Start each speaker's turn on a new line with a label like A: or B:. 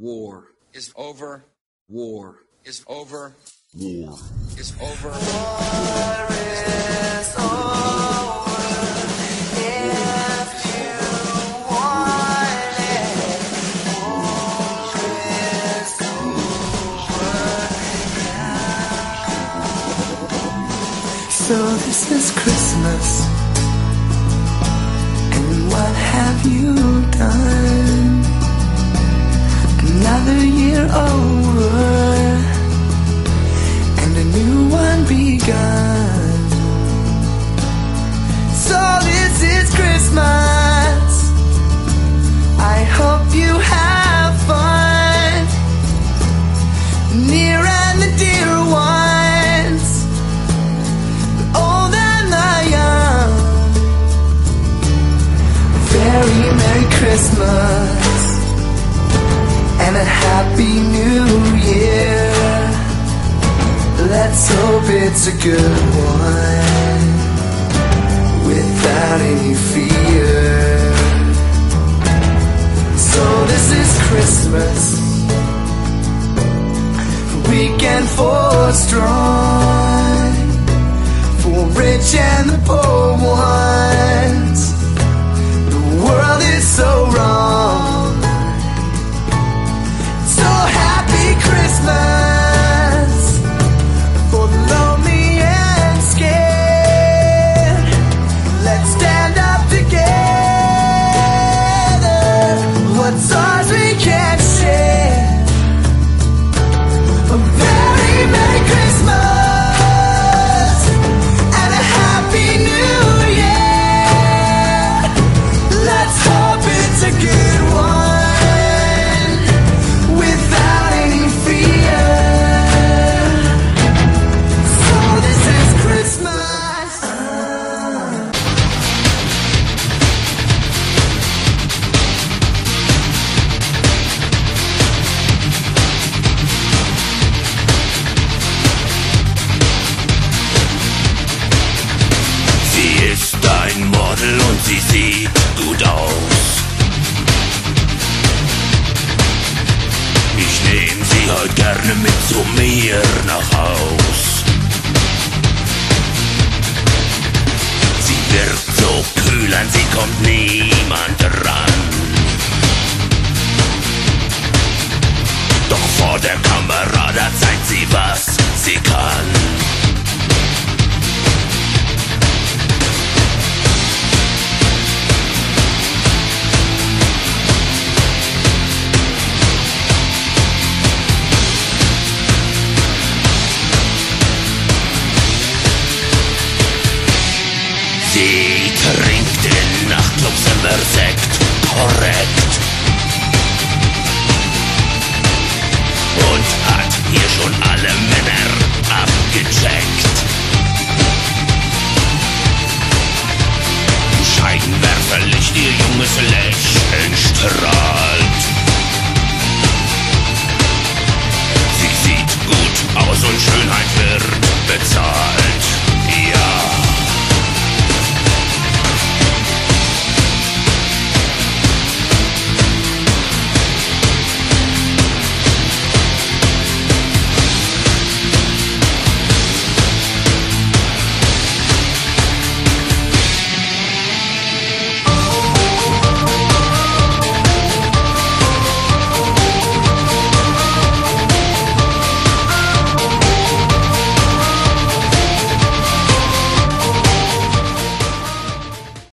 A: War is over. War is over. War is over.
B: War is over. If you want it, war is over So this is Christmas, oh. It's a good one without any fear. So this is Christmas, and for strong, for rich and the poor ones.
C: Gut aus. Ich nehm sie heute gerne mit zu mir nach Haus. Sie wirkt so kühl, an sie kommt niemand ran. Doch vor der Kamera, da zeigt sie, was sie kann. Sie trinkt in Nachtclubs immer Sekt, korrekt. Und hat hier schon alle Männer abgecheckt. Im Scheinwerferlicht ihr junges Lächeln strahlt. Sie sieht gut aus und schön